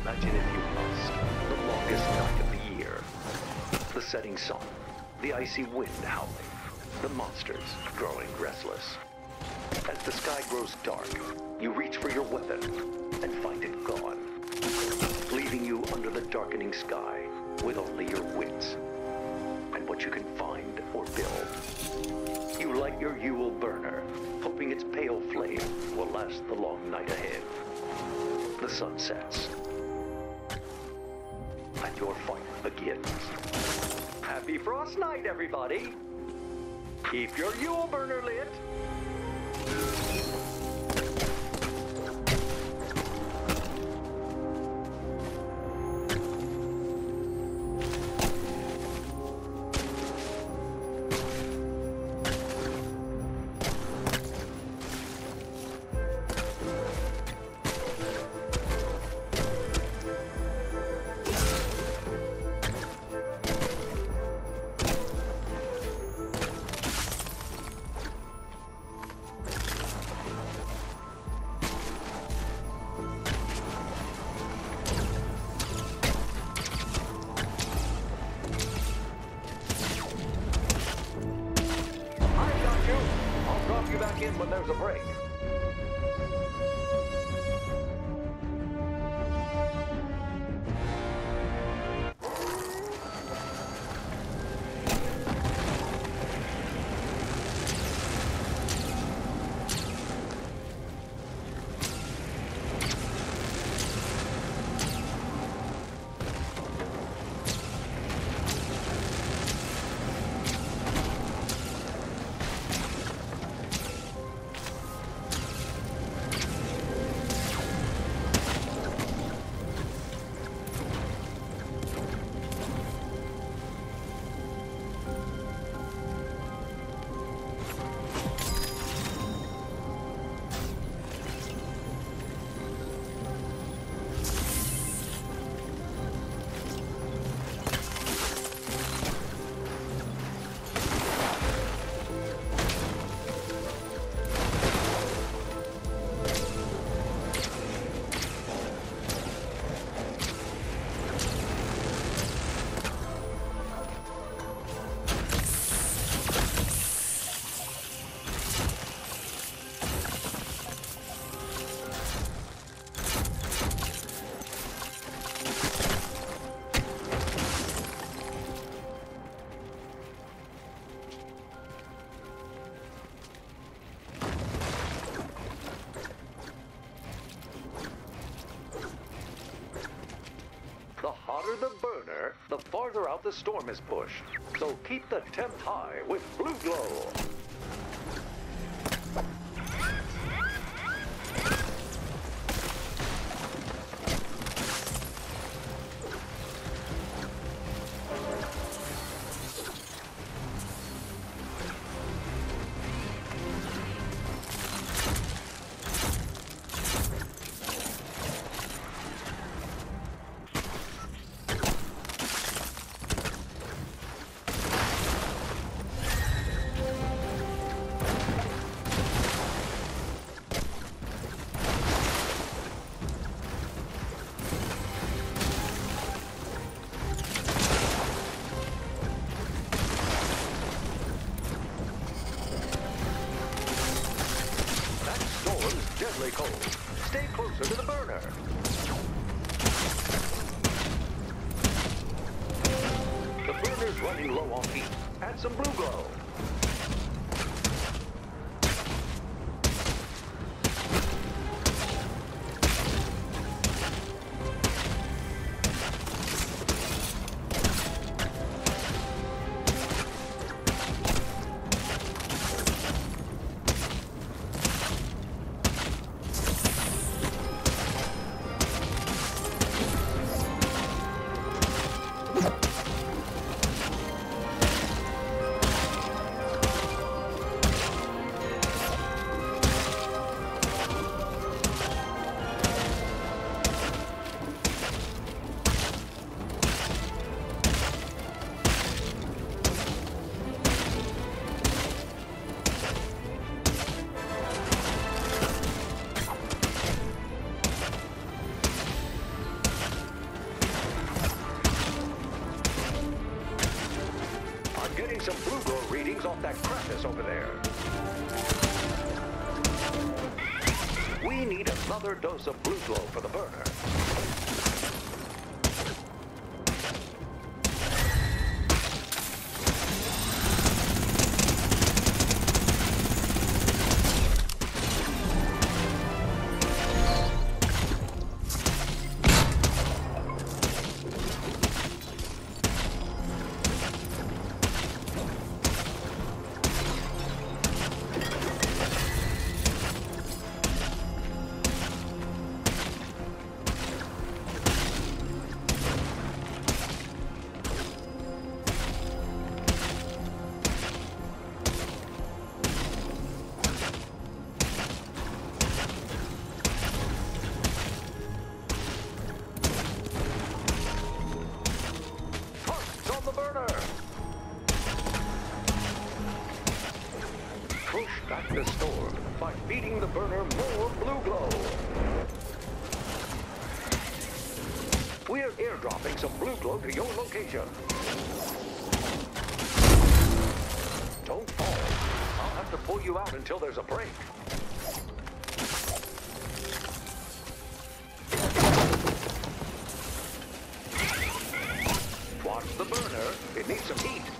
Imagine if you must, the longest night of the year. The setting sun, the icy wind howling, the monsters growing restless. As the sky grows dark, you reach for your weapon and find it gone, leaving you under the darkening sky with only your wits and what you can find or build. You light your Yule burner, hoping its pale flame will last the long night ahead. The sun sets, and your fight begins. Happy Frostnite, everybody! Keep your Yule burner lit! The storm is pushed. So keep the temp high with BluGlo. Another dose of Push back the storm by feeding the burner more BluGlo. We're airdropping some BluGlo to your location. Don't fall. I'll have to pull you out until there's a break. Watch the burner. It needs some heat.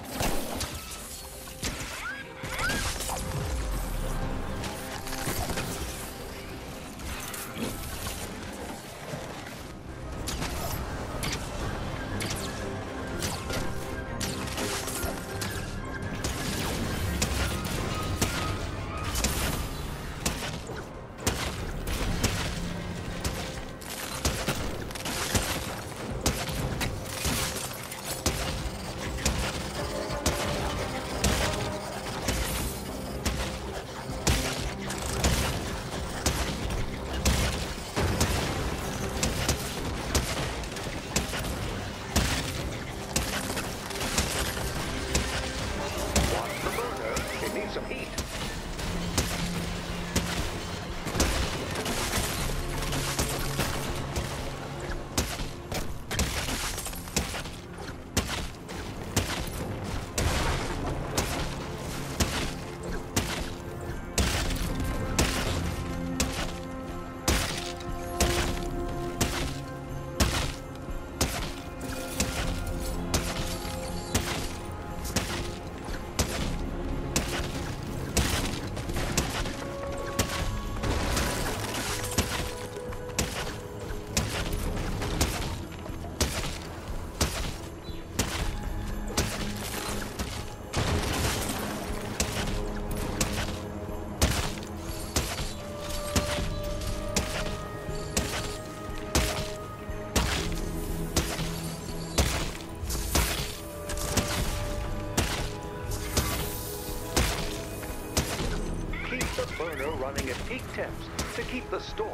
Keep the storm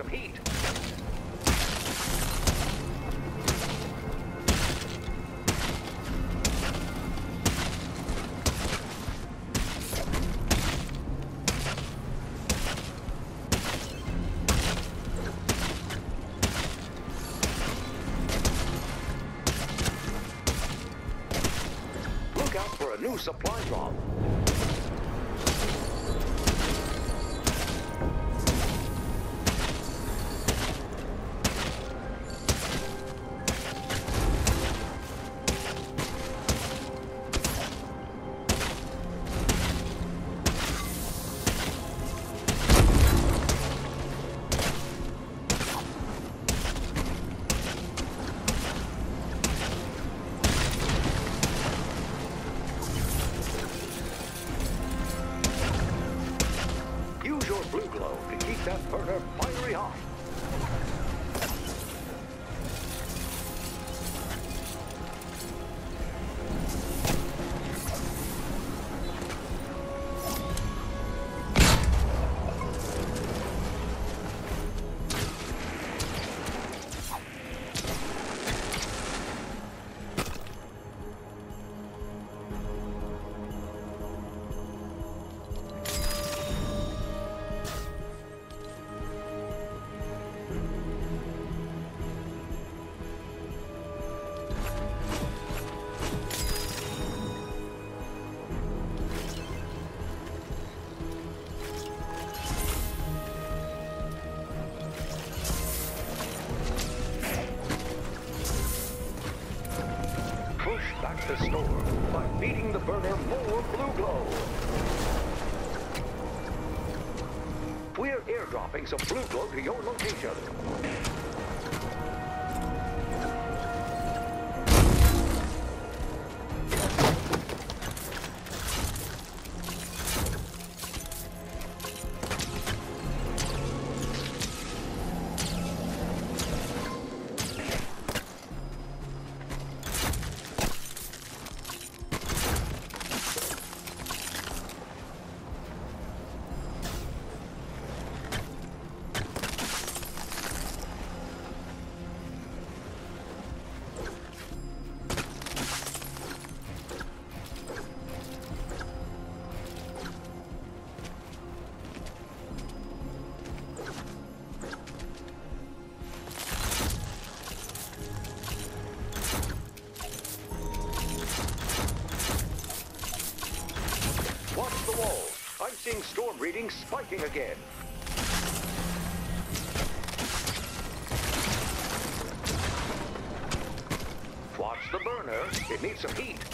some heat. Look out for a new supply drop. go to your location. fighting again. Watch the burner. It needs some heat.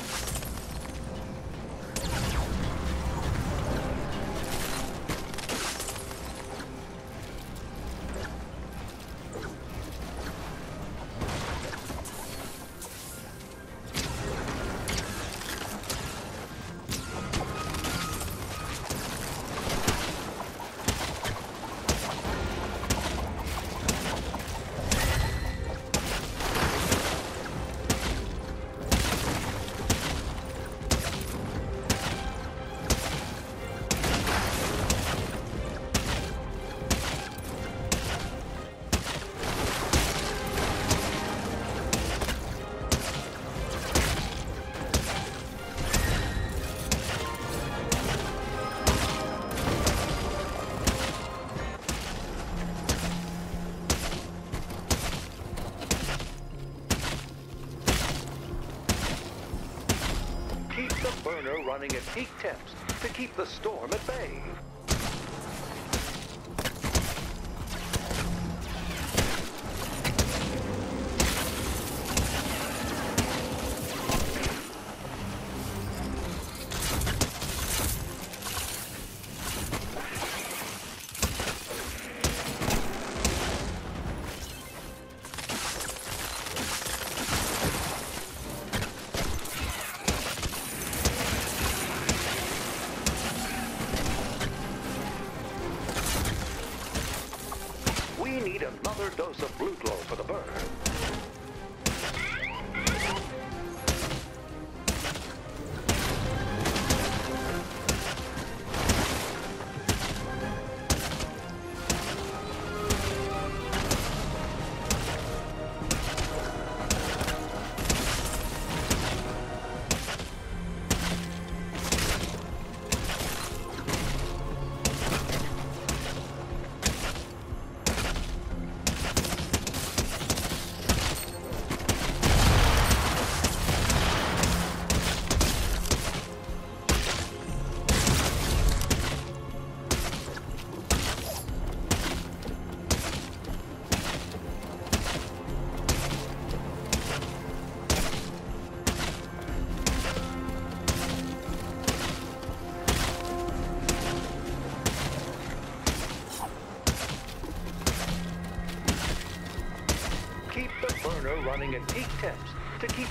technique tips to keep the storm at bay.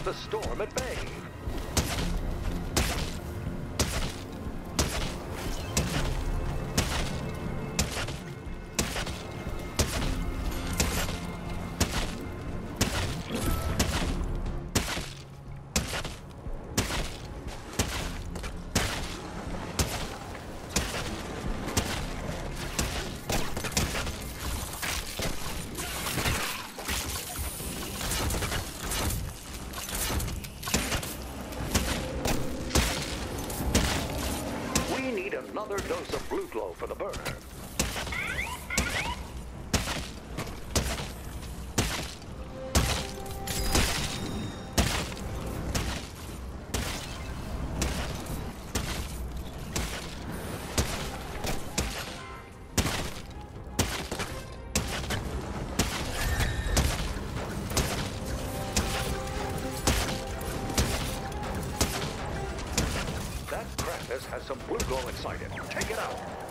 the storm at another dose of some blue glow inside it. Take it out.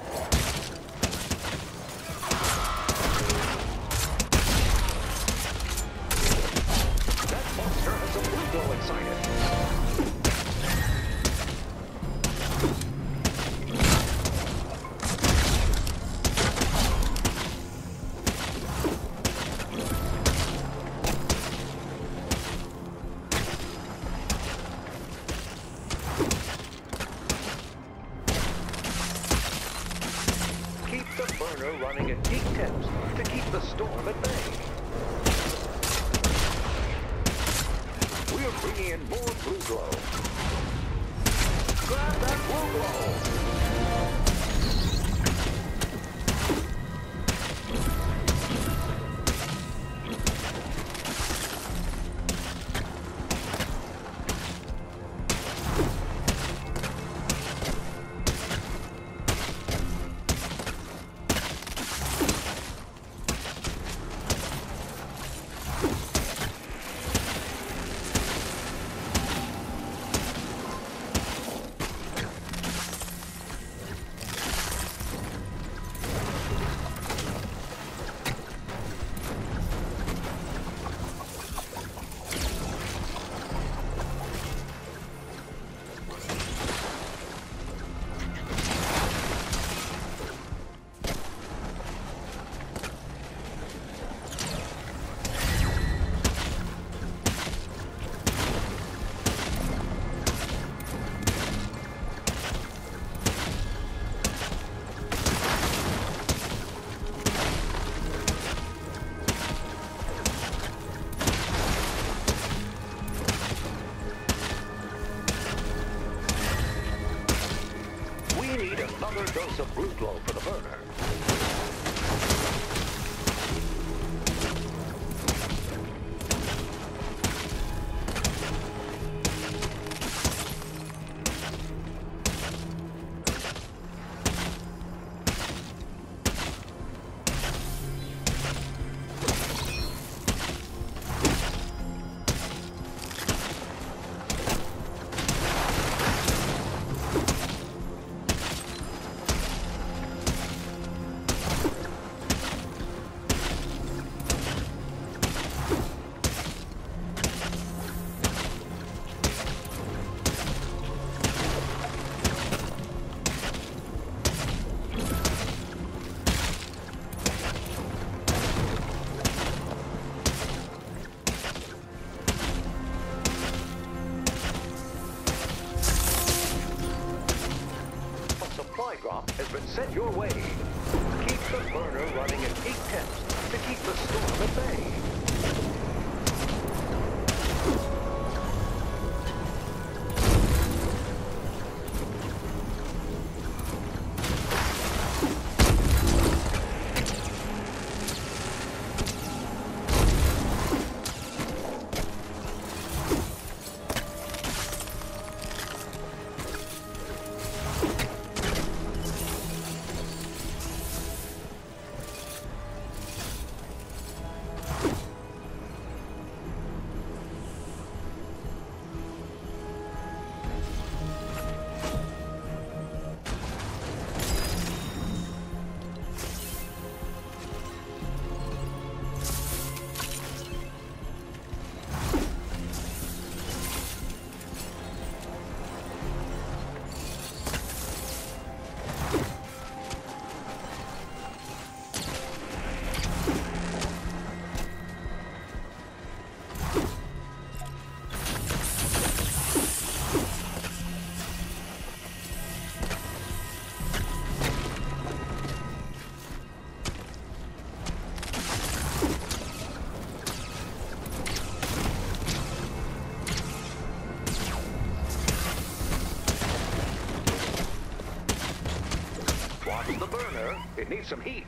Some heat.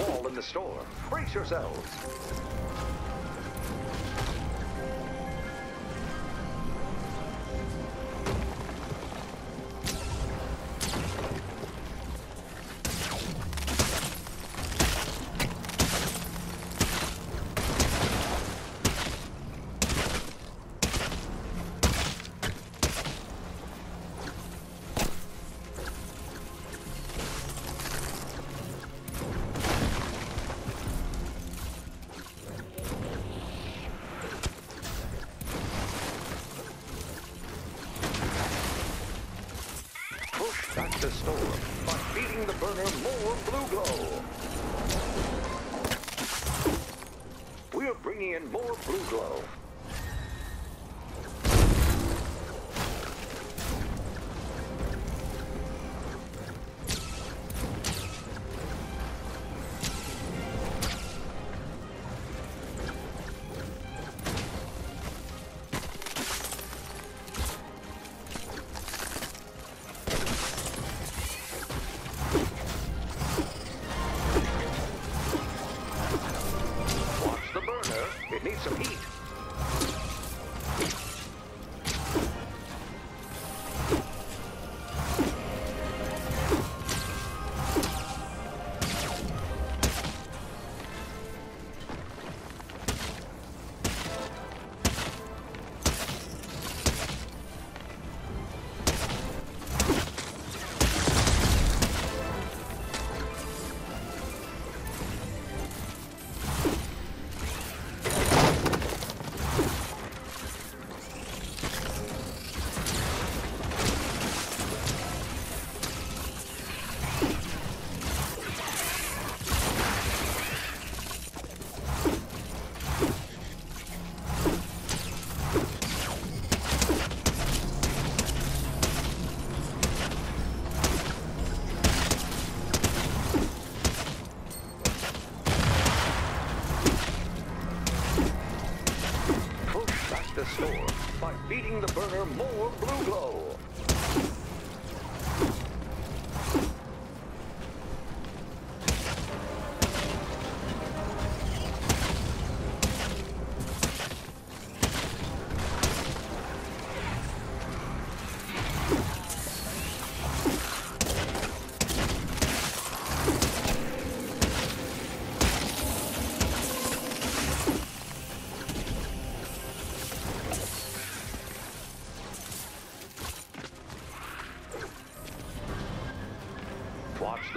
Squall in the store. Brace yourselves.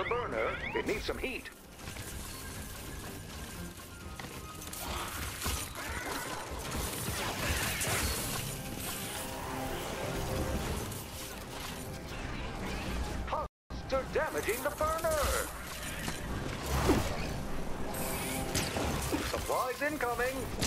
The burner. It needs some heat. Husks are damaging the burner. Supplies incoming.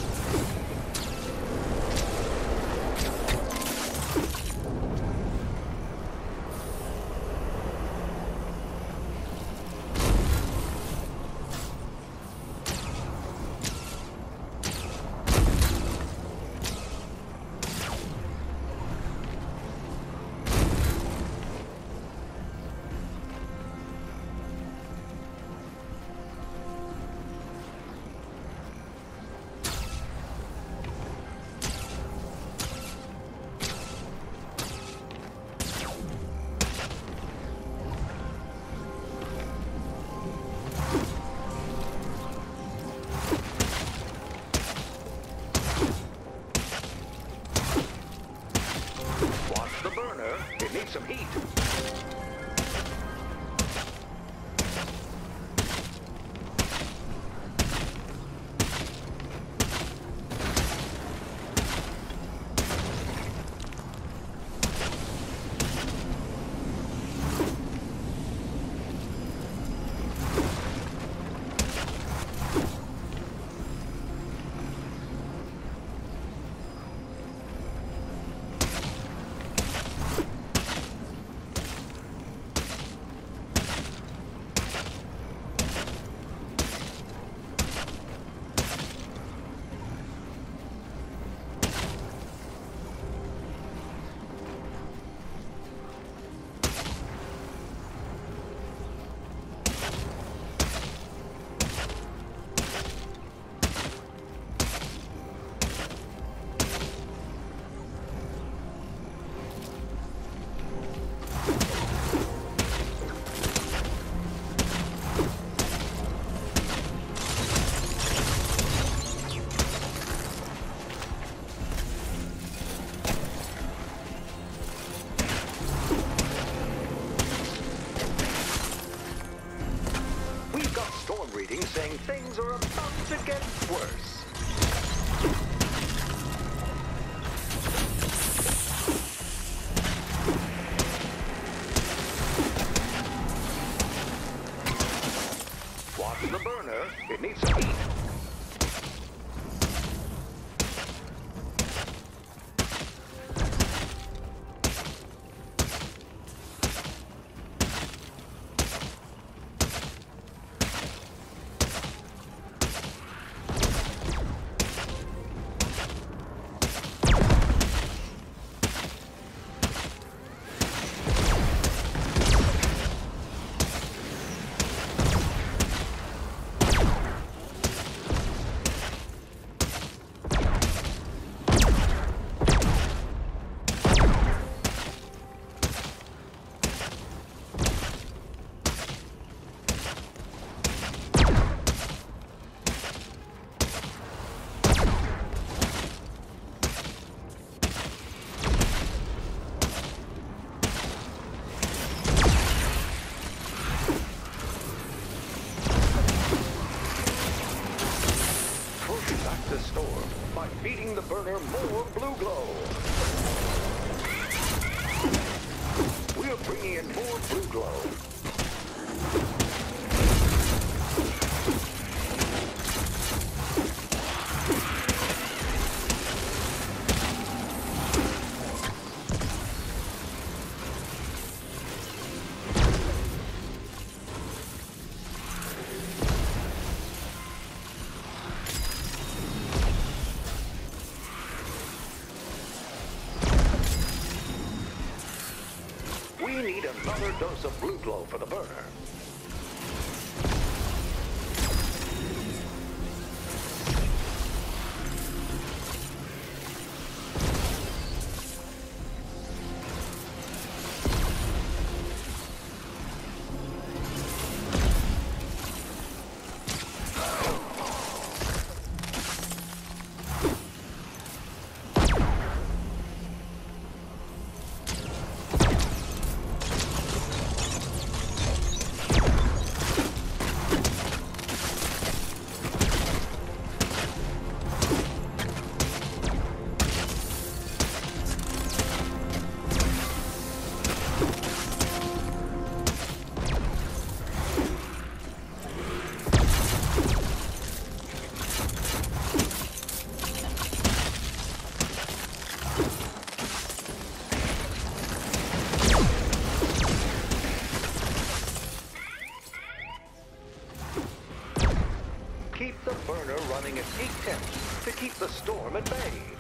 More another dose of BluGlo for the burner. Keep the burner running at peak temps to keep the storm at bay.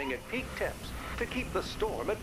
Running at peak temps to keep the storm at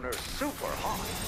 corner super hot.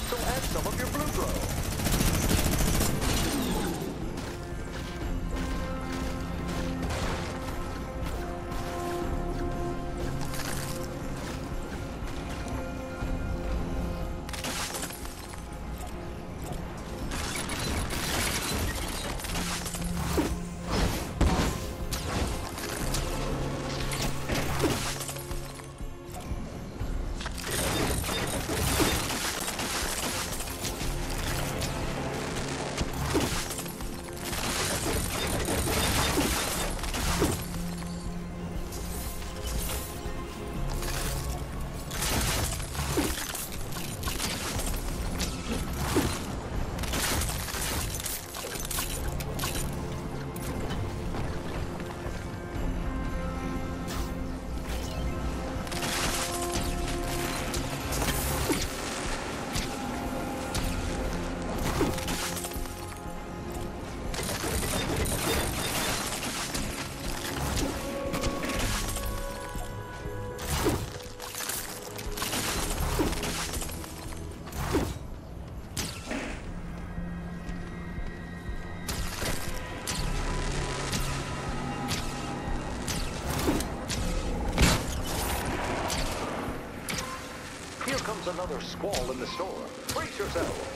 another squall in the store. Brace yourself.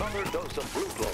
another dose of brute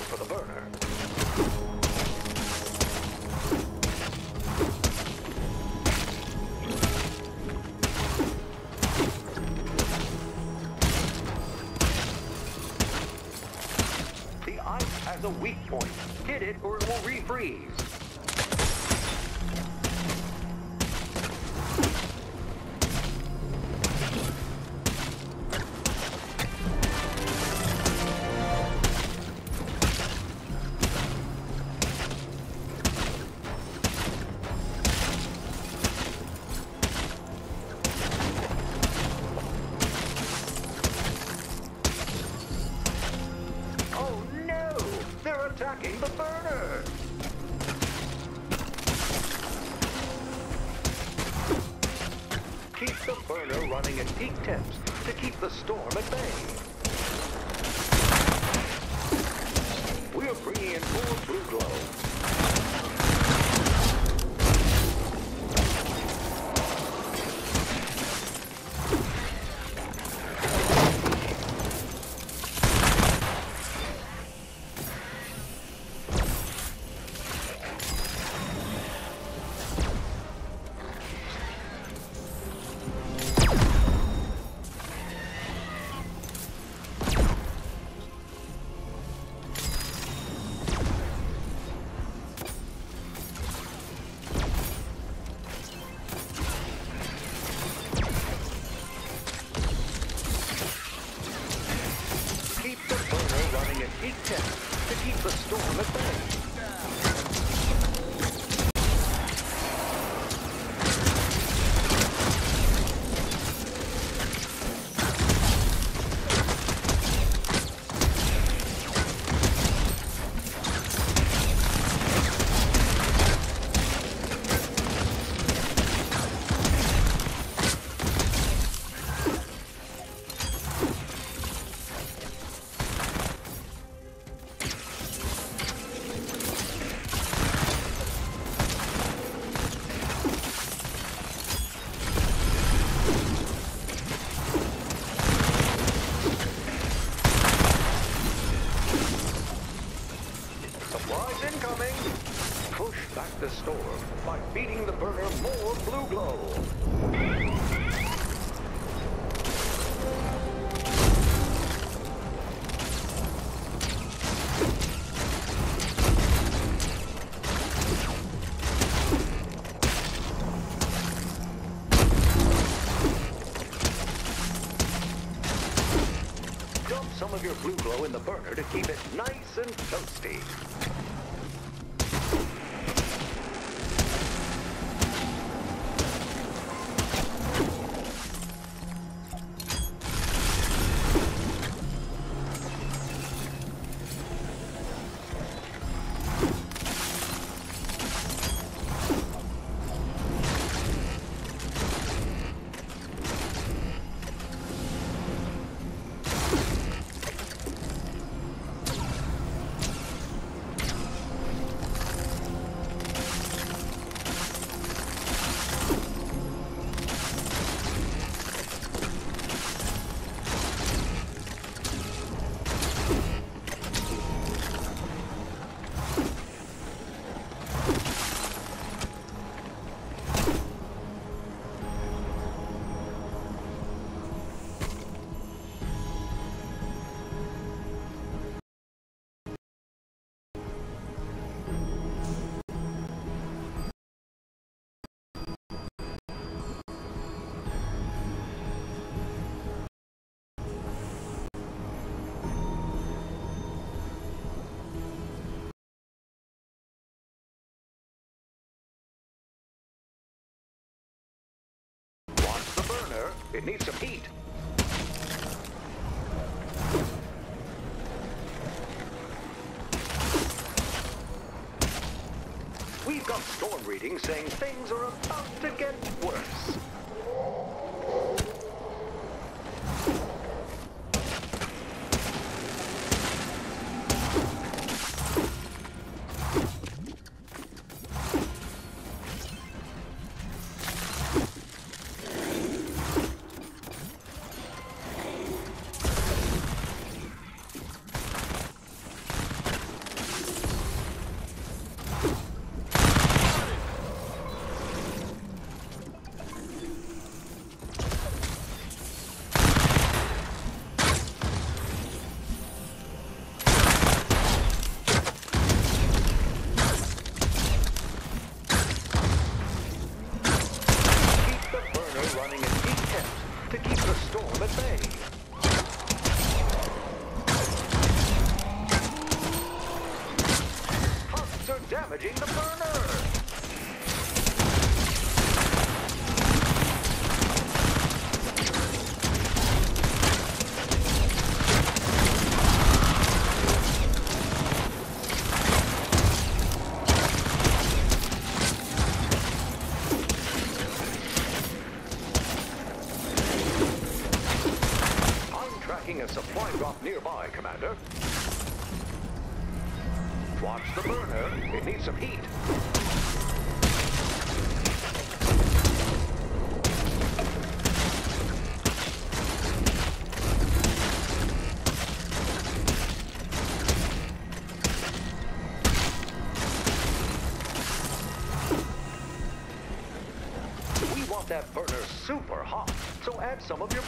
to keep it. It needs some heat. We've got storm readings saying things are about to get worse. Salvaging the some of your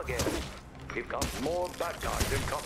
up again. We've got more bad guys in common.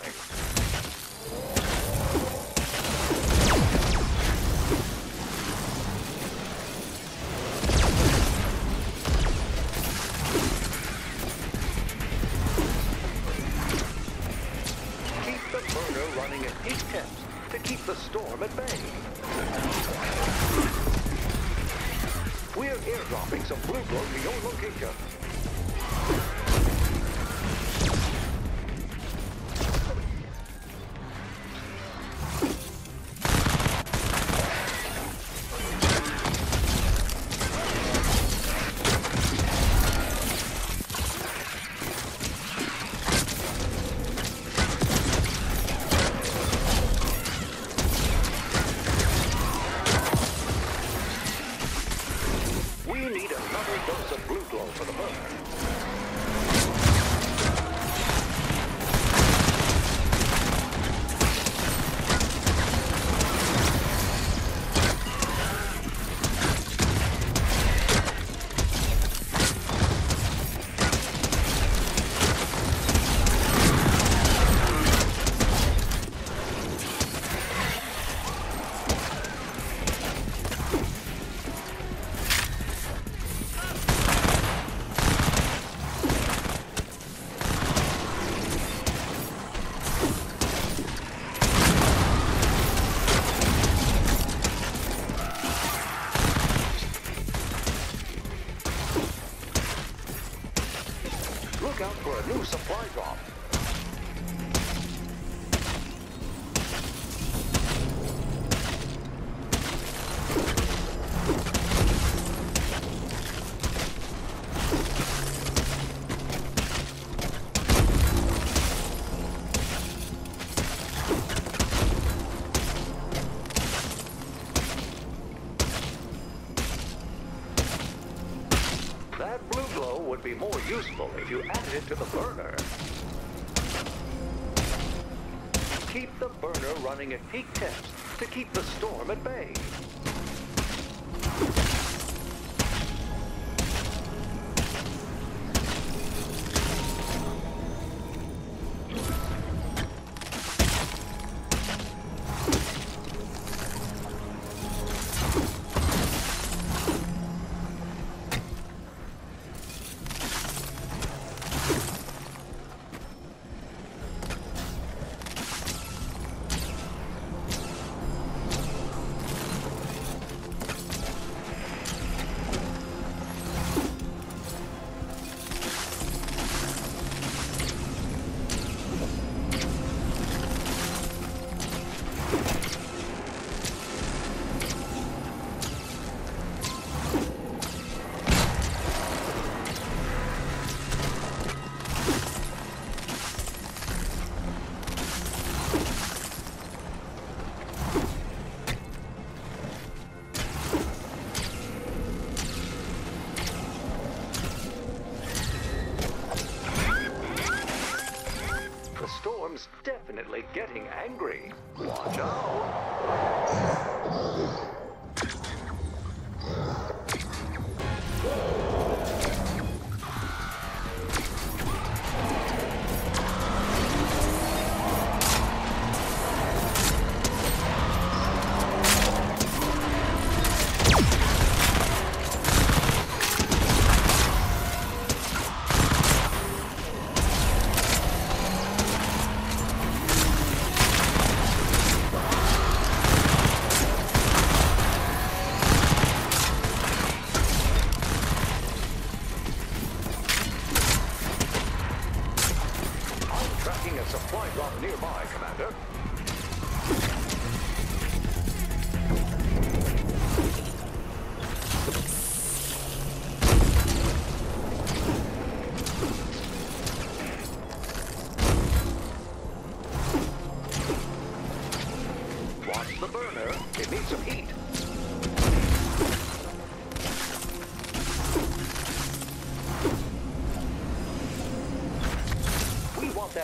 definitely getting angry.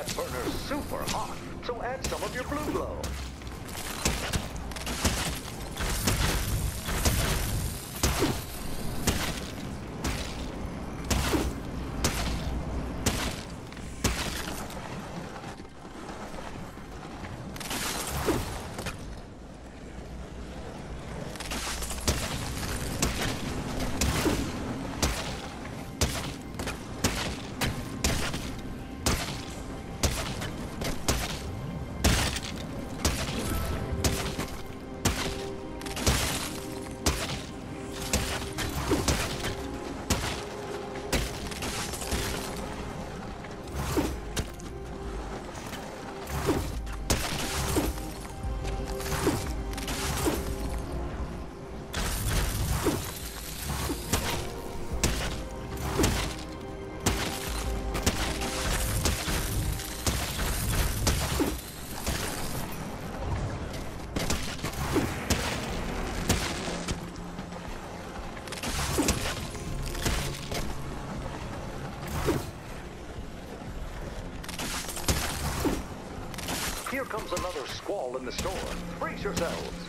that burner's super hot, so add some of your BluGlo. comes another squall in the storm. Brace yourself.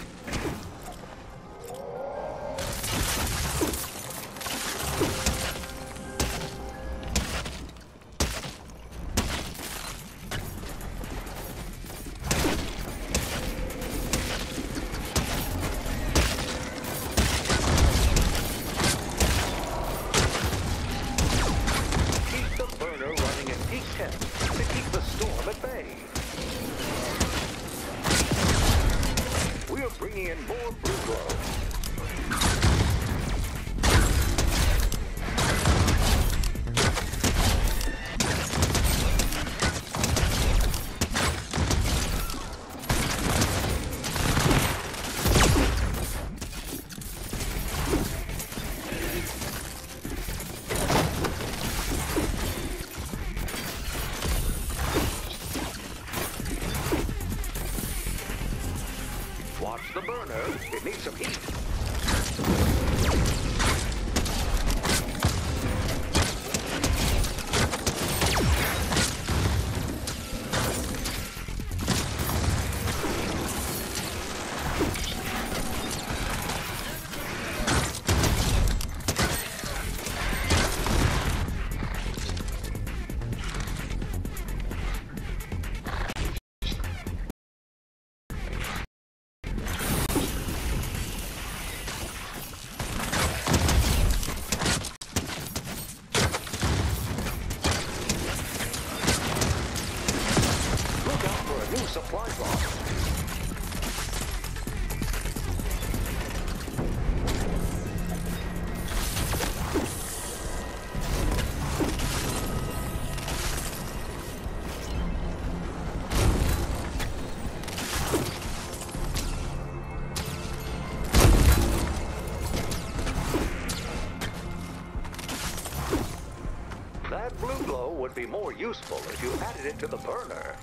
That BluGlo would be more useful if you added it to the burner.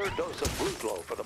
Another dose of BluGlo for the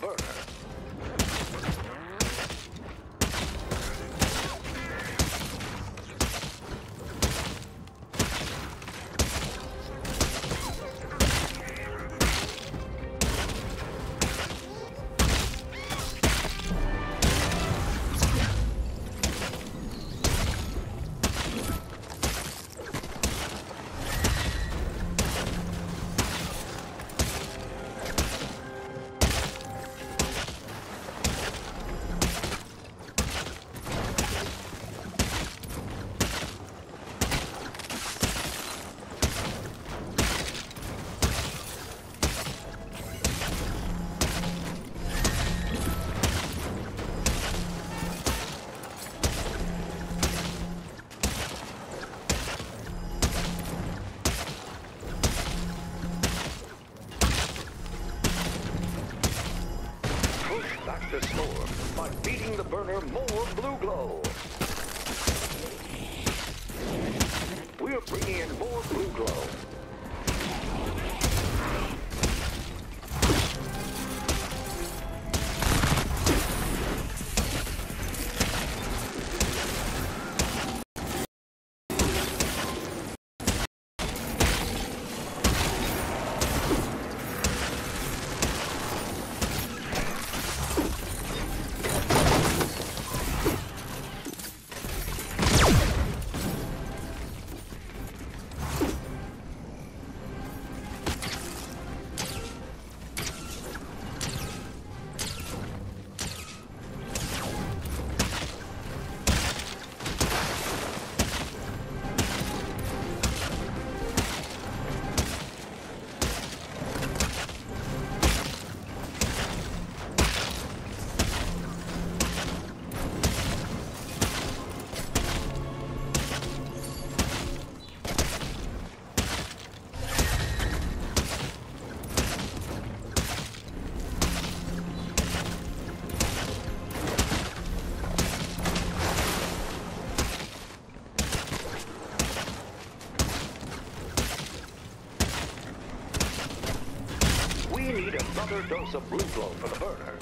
another dose of blue glow for the burner.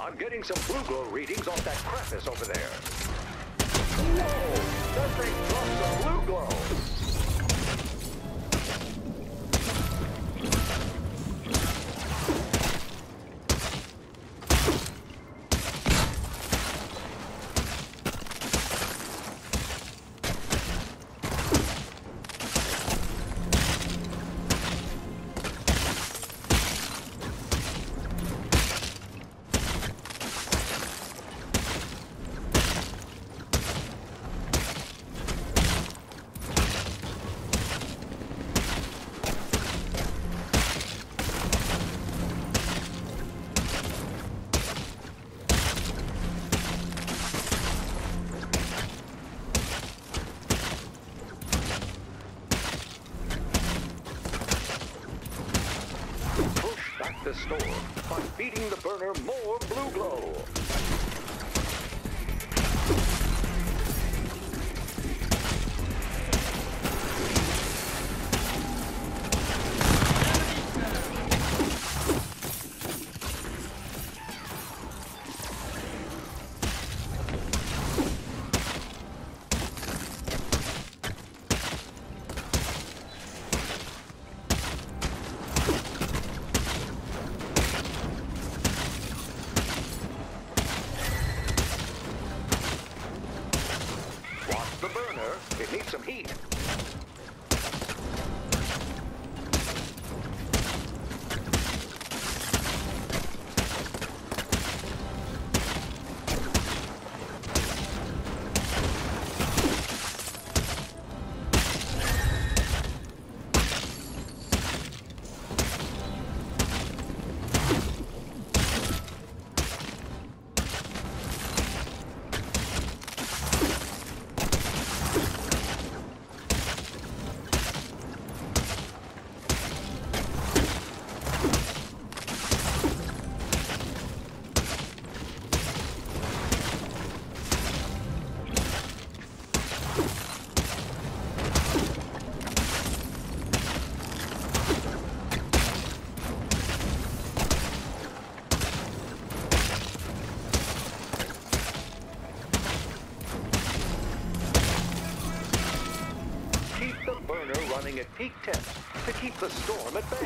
I'm getting some BluGlo readings off that Krampus over there. Burner more at to keep the storm at bay.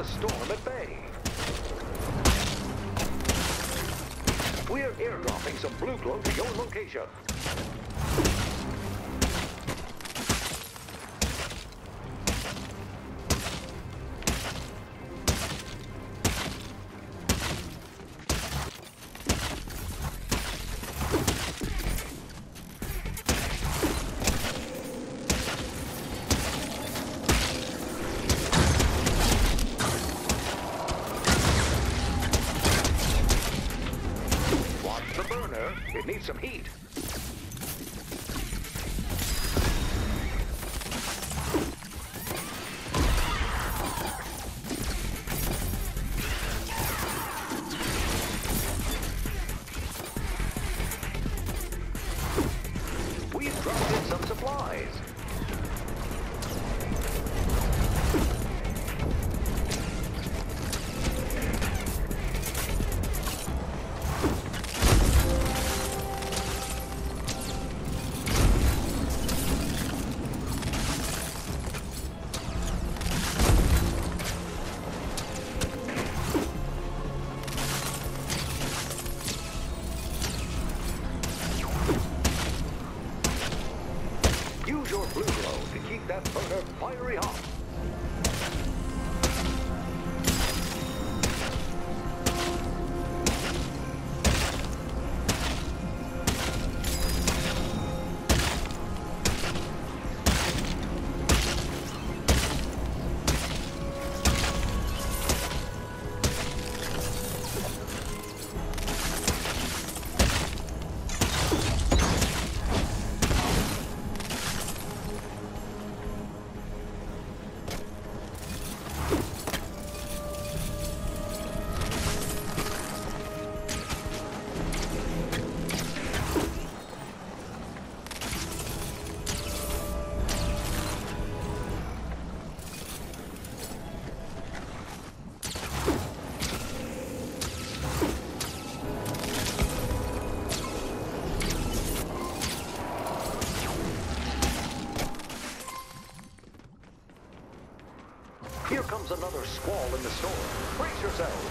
The storm at bay. We're airdropping some BluGlo to your location. Squall in the storm. Brace yourselves.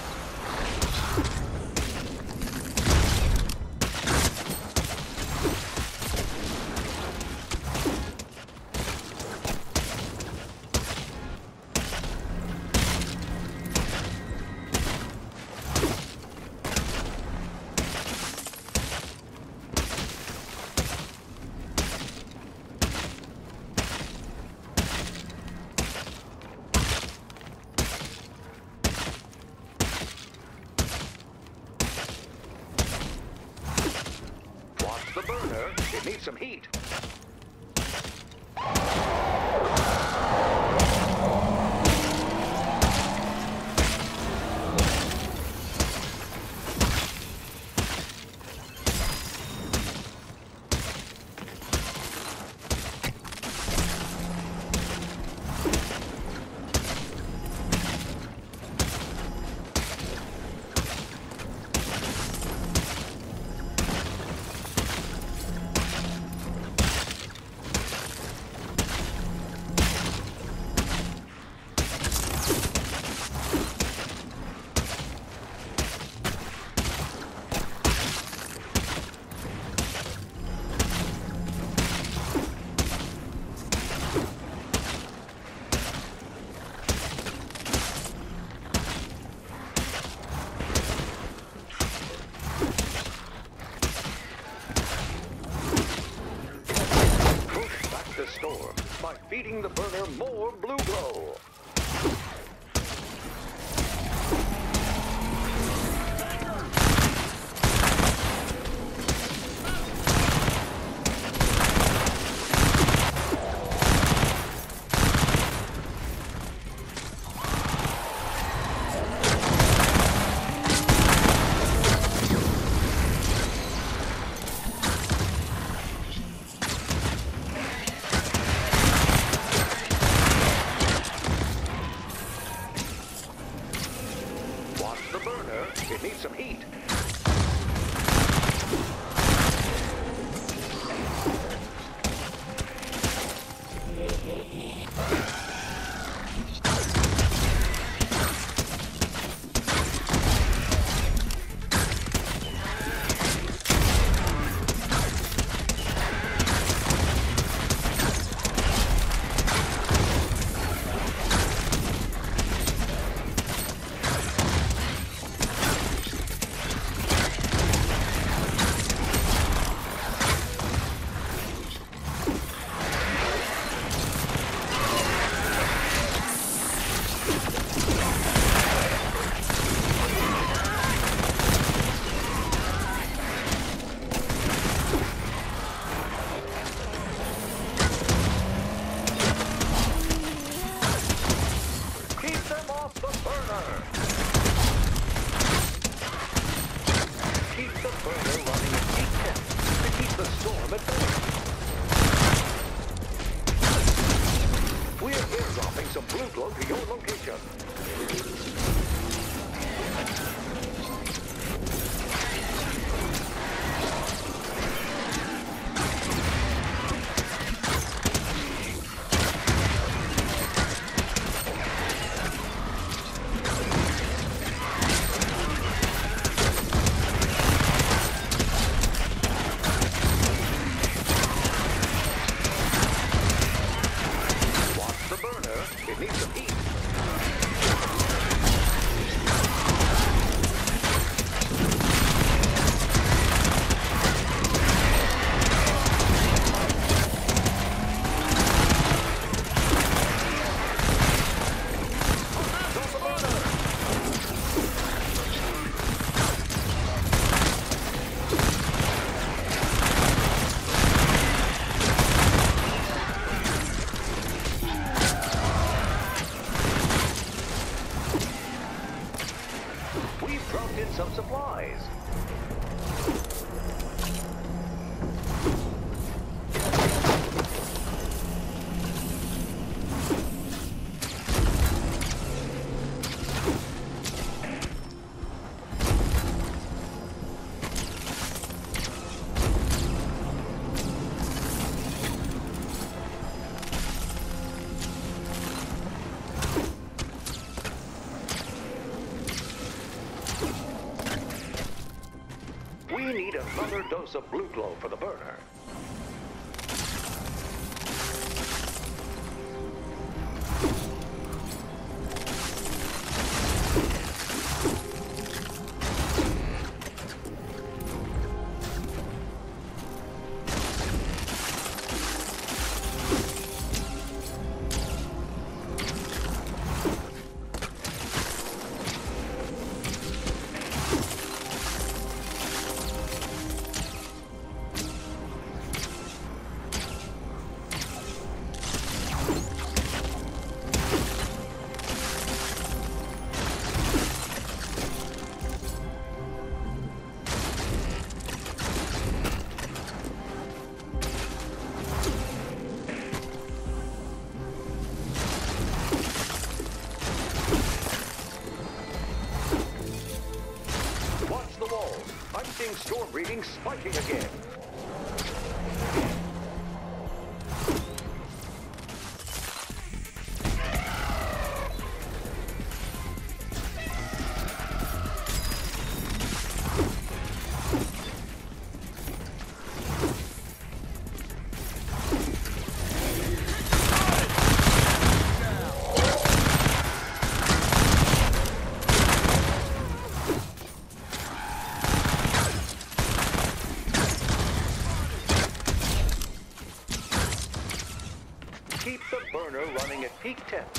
Dose of BluGlo for the burner. Spiking again. Running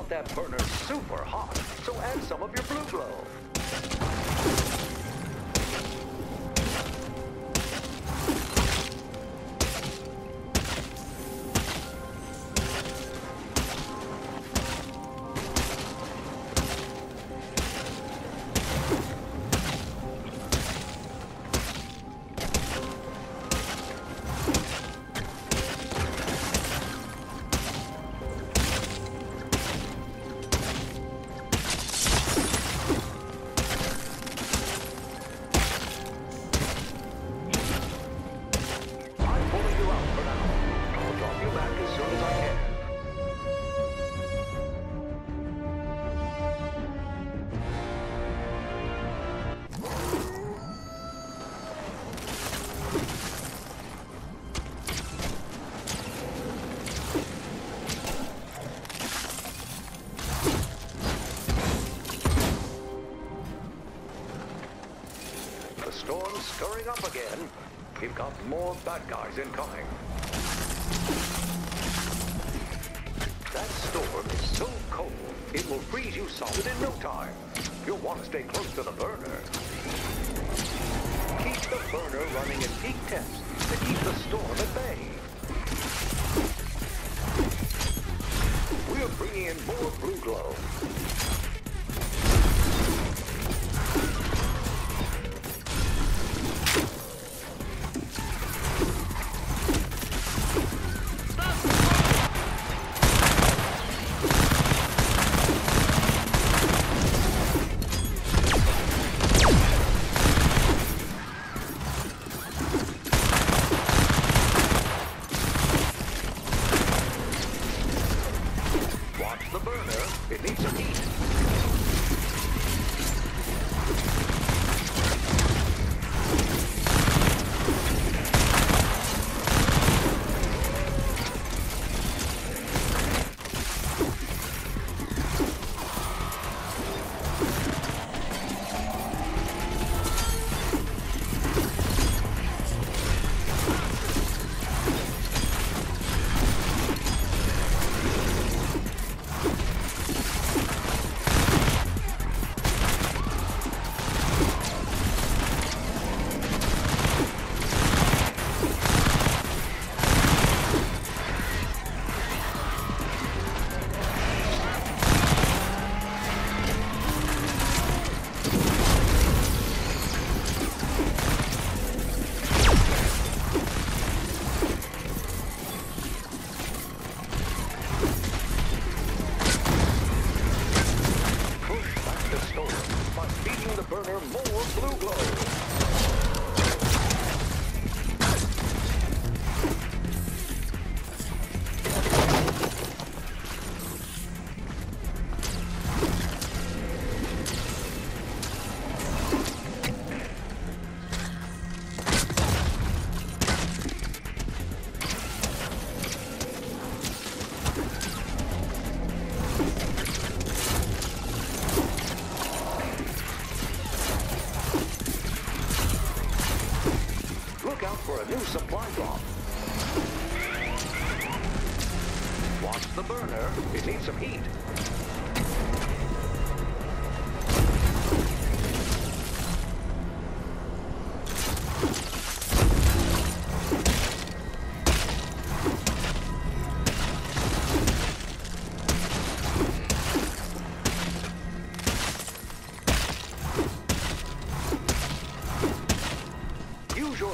want that burner super hot, up again. We've got more bad guys incoming. That storm is so cold, it will freeze you solid in no time. You'll want to stay close to the burner. Keep the burner running at peak temps to keep the storm at bay.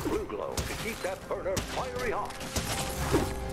BluGlo to keep that burner fiery hot.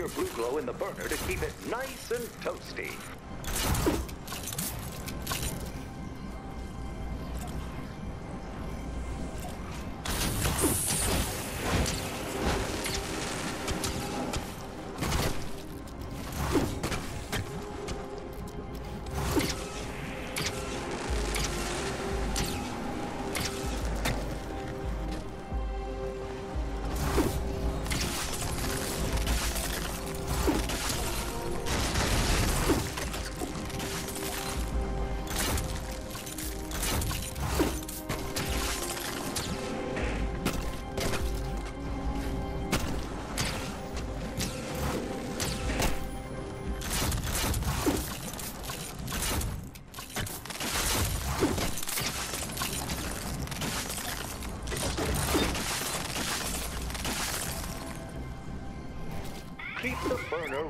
Your BluGlo in the burner to keep it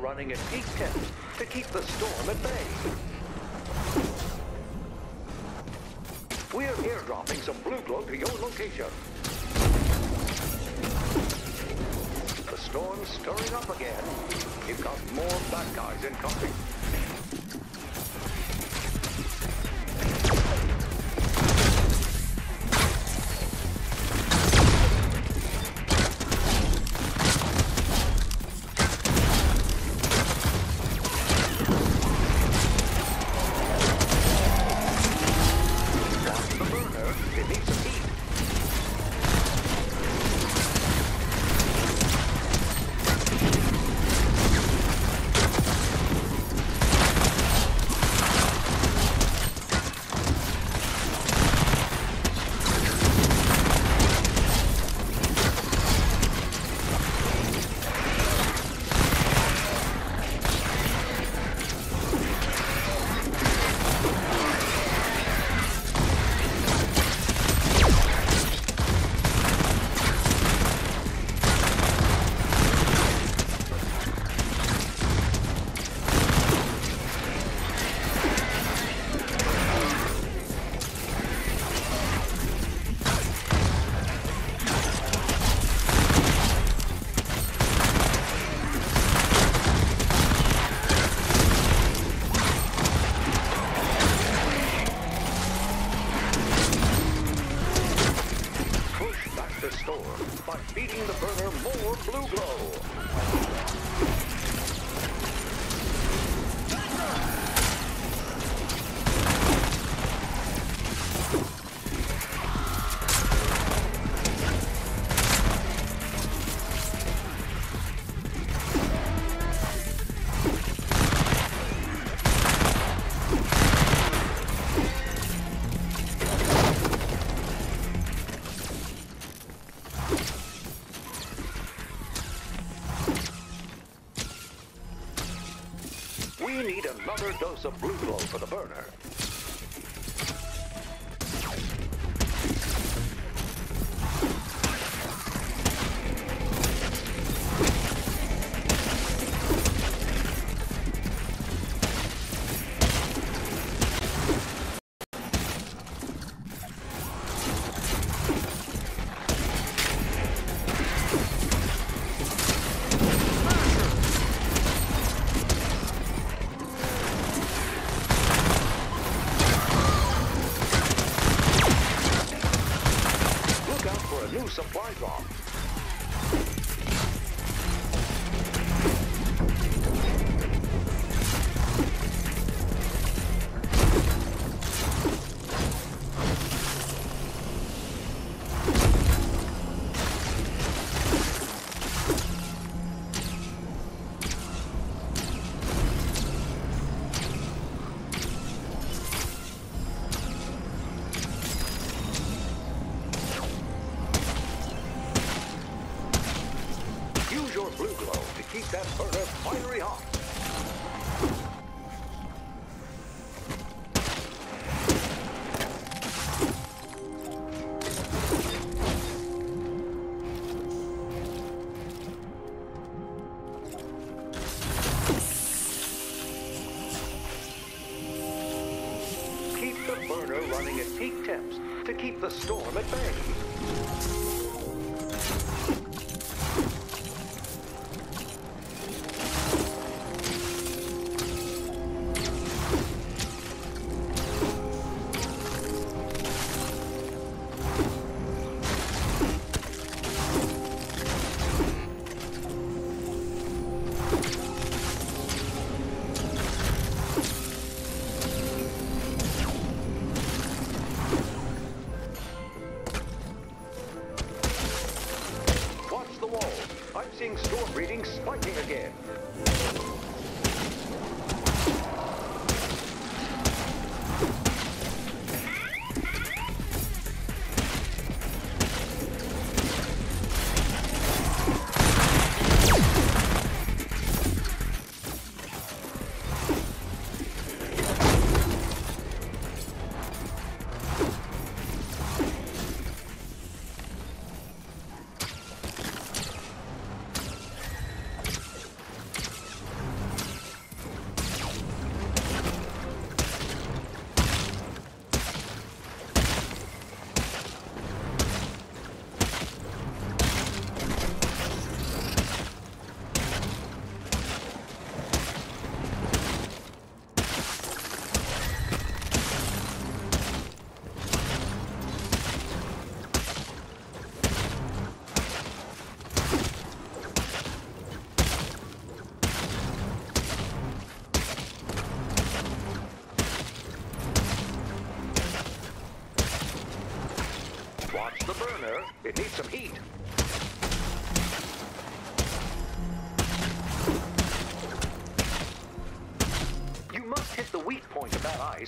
running at peak temp to keep the storm at bay. We're airdropping some BluGlo to your location. The storm's stirring up again. You've got more bad guys in Watch dose of BluGlo for the bird.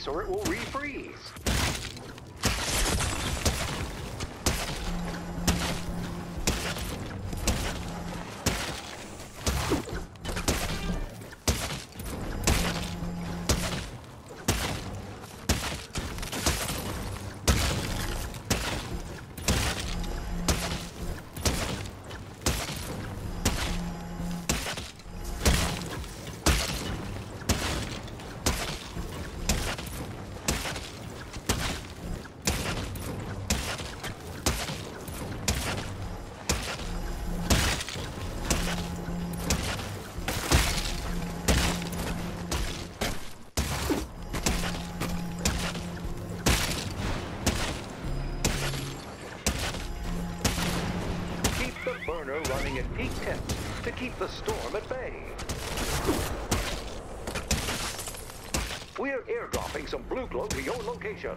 or it will refreeze. Keep the storm at bay. We're airdropping some BluGlo to your location.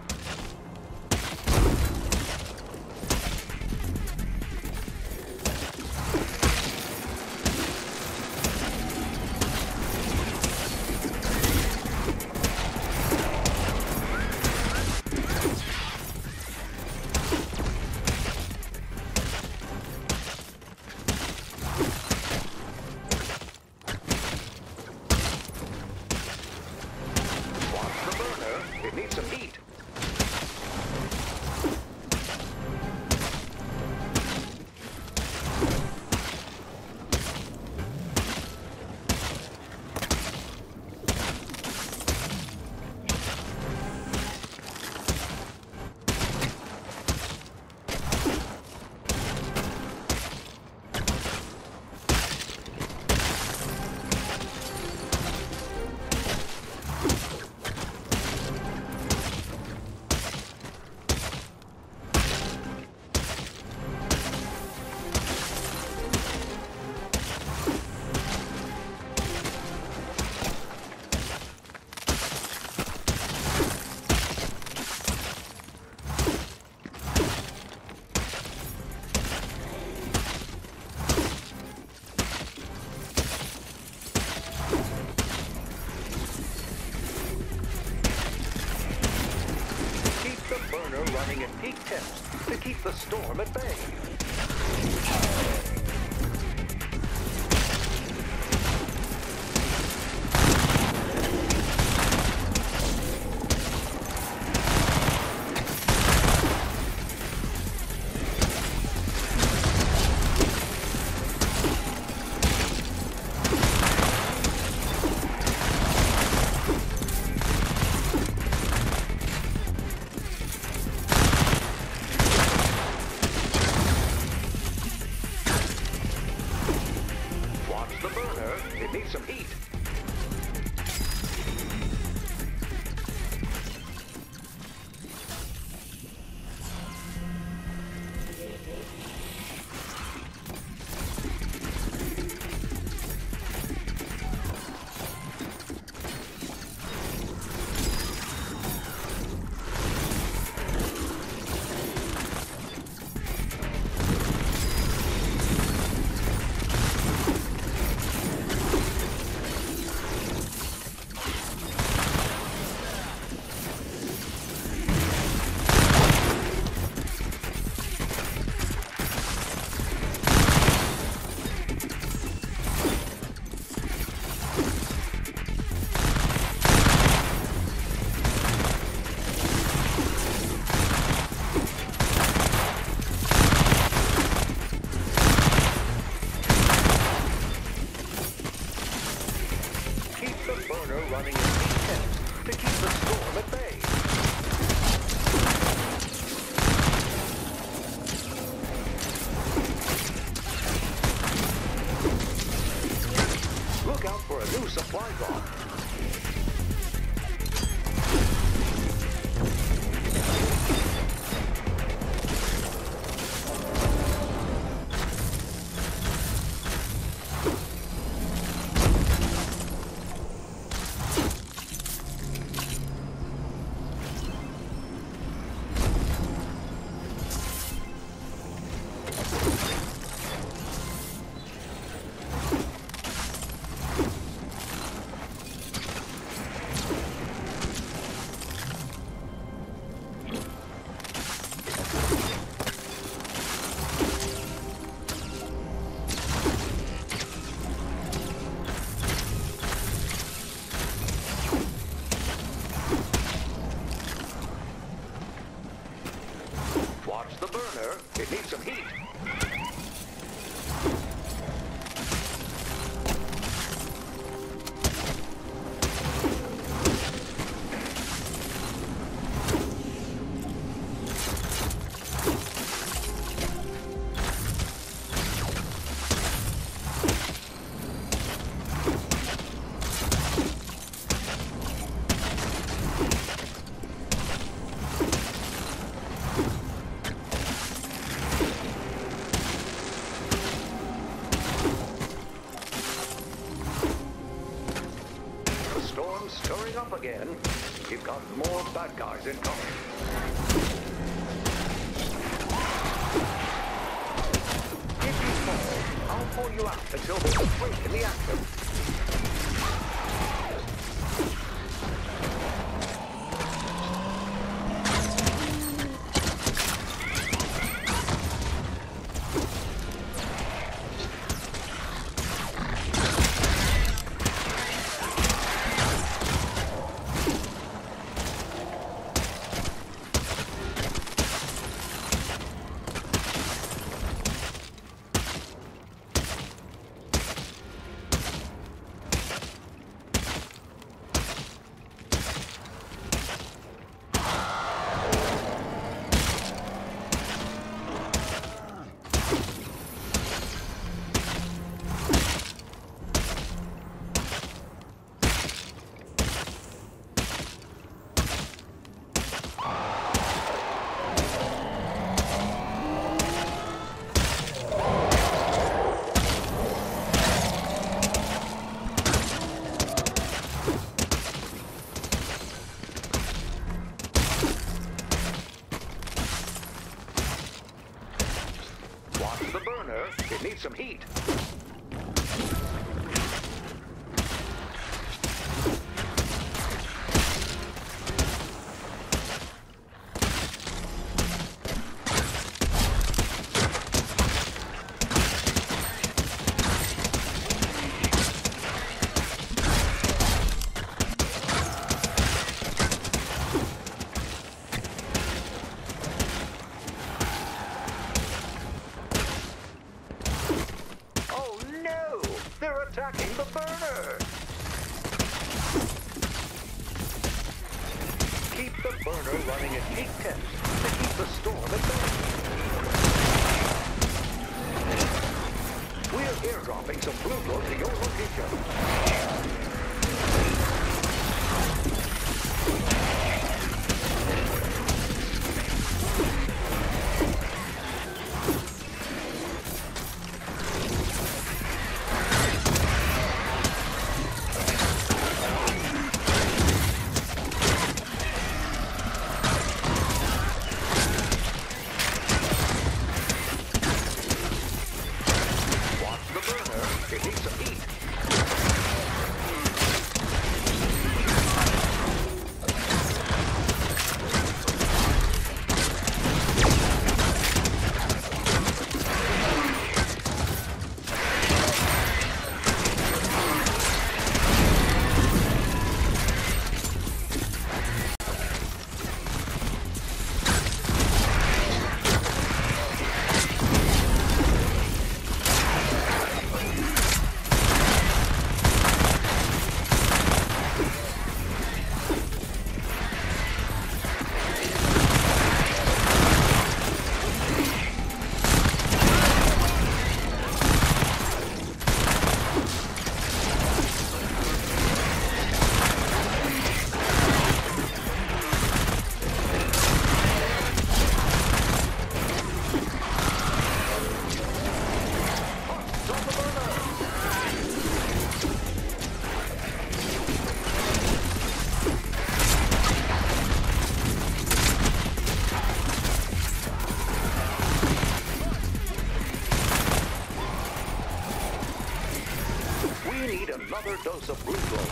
Burner running at peak to keep the storm at bay. Look out for a new supply drop. Of blue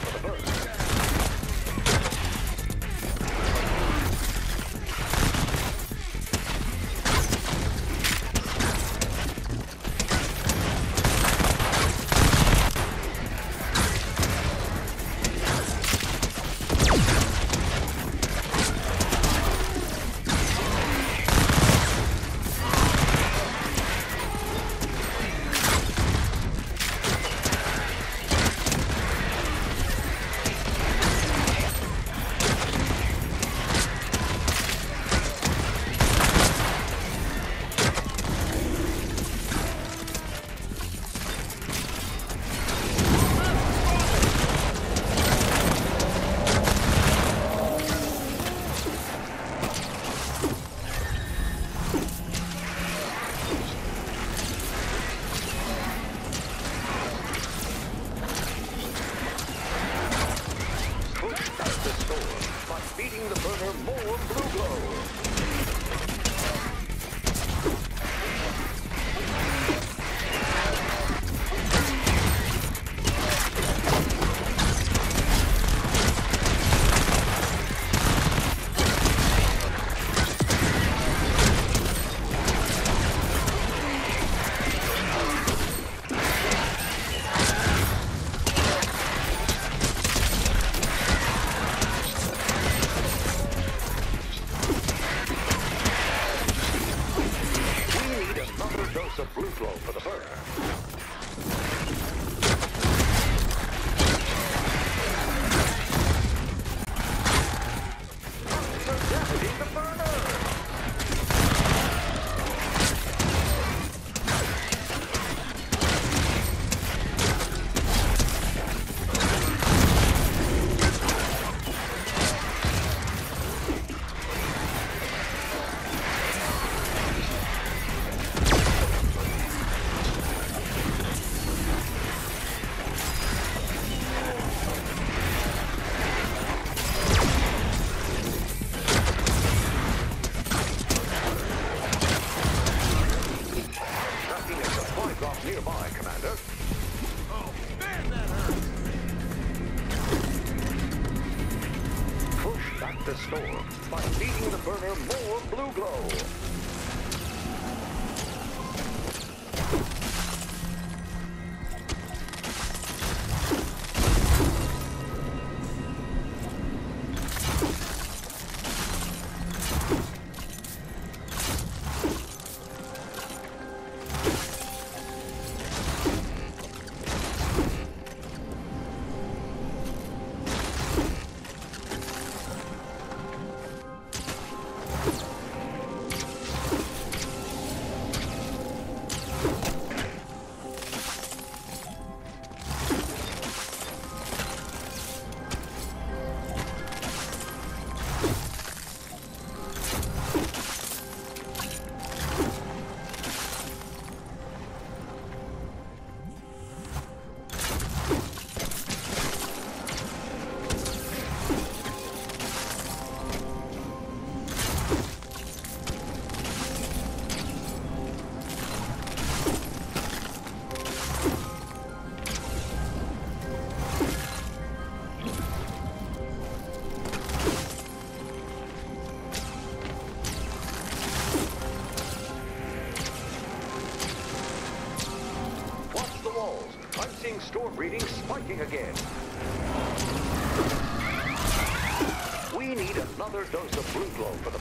another dose of BluGlo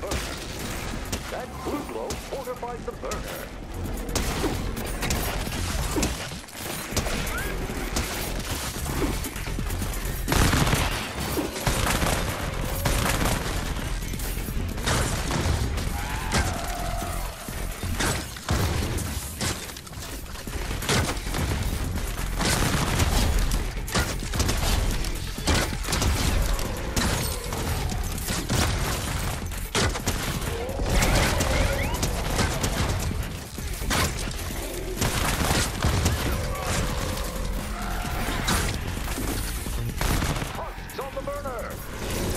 the burner!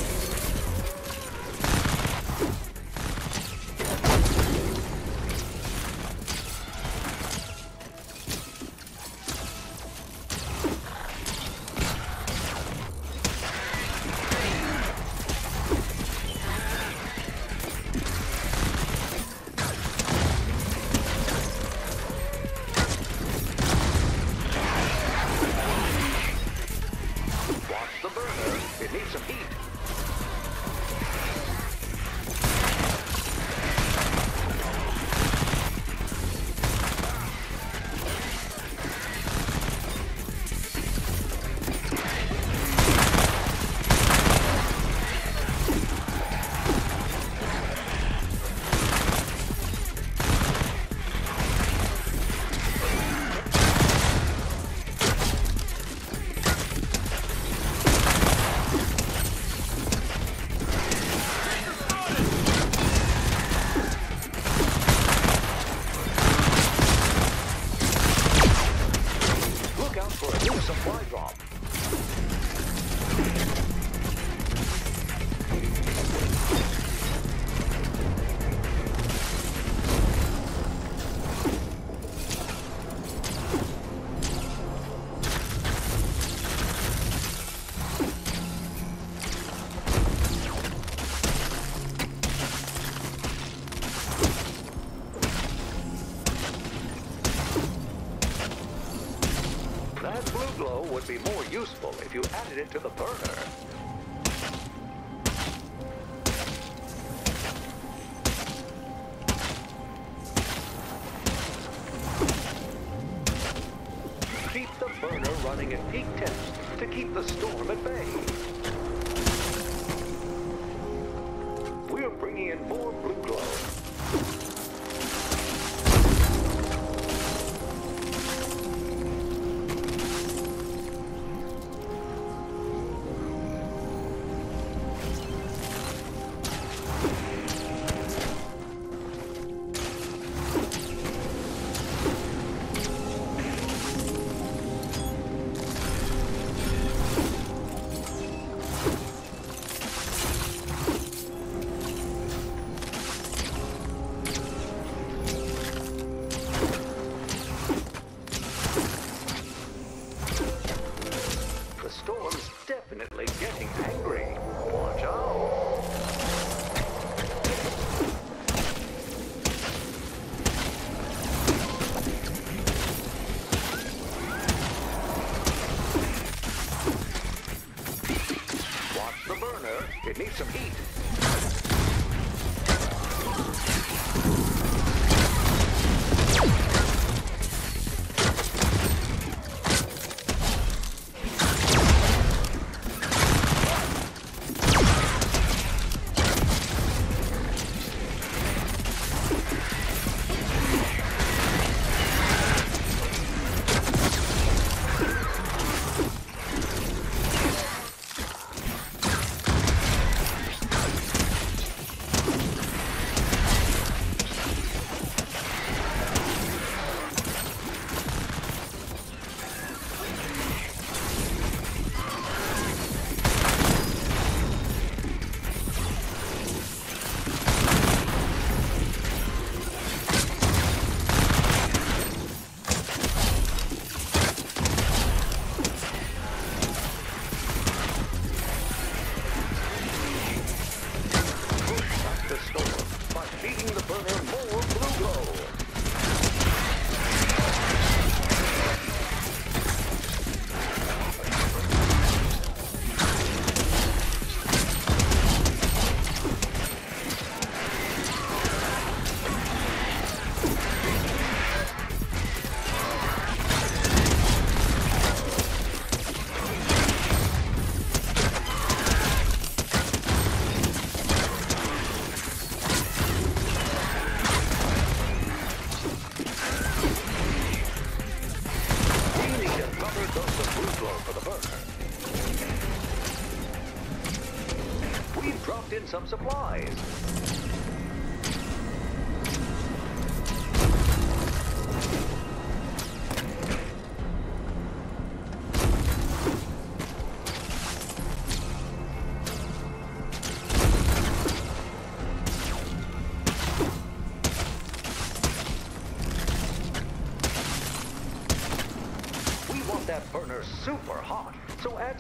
you added it to the burner.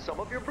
some of your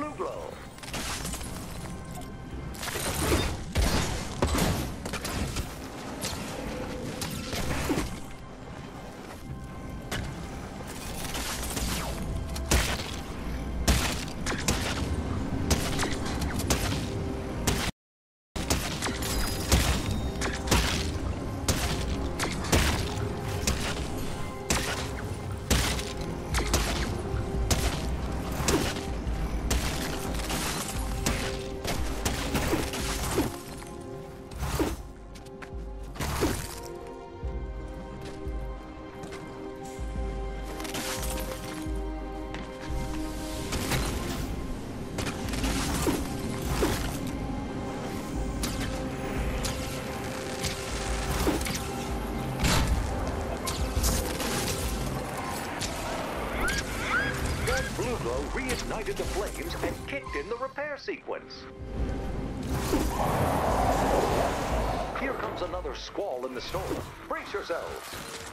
in the repair sequence. Here comes another squall in the storm. Brace yourselves.